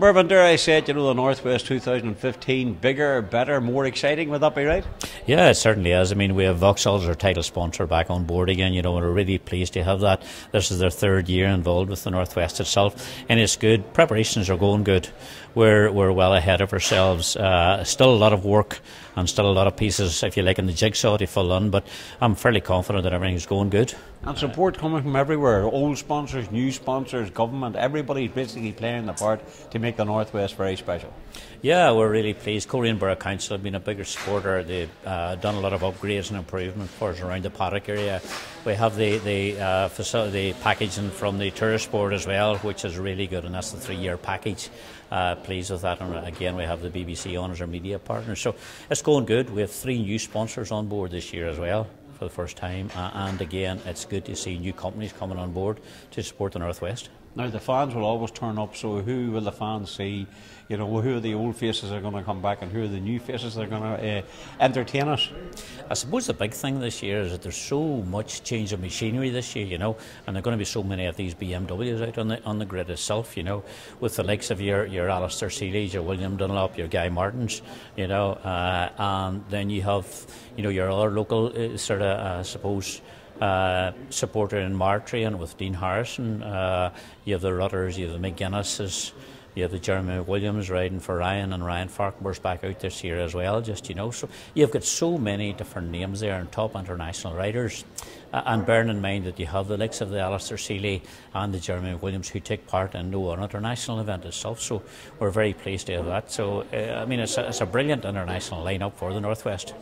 Mervyn, dare I say it, you know, the Northwest 2015, bigger, better, more exciting, would that be right? Yeah, it certainly is. I mean, we have Vauxhall as our title sponsor back on board again, you know, and we're really pleased to have that. This is their third year involved with the Northwest itself, and it's good. Preparations are going good. We're, we're well ahead of ourselves. Uh, still a lot of work and still a lot of pieces, if you like, in the jigsaw to fill in, but I'm fairly confident that everything's going good. And support coming from everywhere old sponsors, new sponsors, government, everybody's basically playing the part to make the Northwest very special. Yeah, we're really pleased. Coleraine Borough Council have been a bigger supporter. They've uh, done a lot of upgrades and improvement for us around the paddock area. We have the the uh, facility packaging from the tourist board as well, which is really good, and that's the three-year package. Uh, pleased with that, and again we have the BBC on as our media partner. So it's going good. We have three new sponsors on board this year as well for the first time. Uh, and again, it's good to see new companies coming on board to support the Northwest. Now, the fans will always turn up, so who will the fans see? You know, who are the old faces that are going to come back and who are the new faces that are going to uh, entertain us? I suppose the big thing this year is that there's so much change of machinery this year, you know, and there are going to be so many of these BMWs out on the on the grid itself, you know, with the likes of your, your Alastair Seeleys, your William Dunlop, your Guy Martins, you know, uh, and then you have, you know, your other local uh, sort of, uh, I suppose, uh, supporter in Martry and with Dean Harrison. Uh, you have the Rutters, you have the McGuinnesses, you have the Jeremy McWilliams riding for Ryan, and Ryan Farquhar's back out this year as well. Just you know, so you've got so many different names there and top international riders. Uh, and bearing in mind that you have the likes of the Alastair Seeley and the Jeremy McWilliams who take part in no international event itself. So we're very pleased to have that. So uh, I mean, it's a, it's a brilliant international lineup for the Northwest.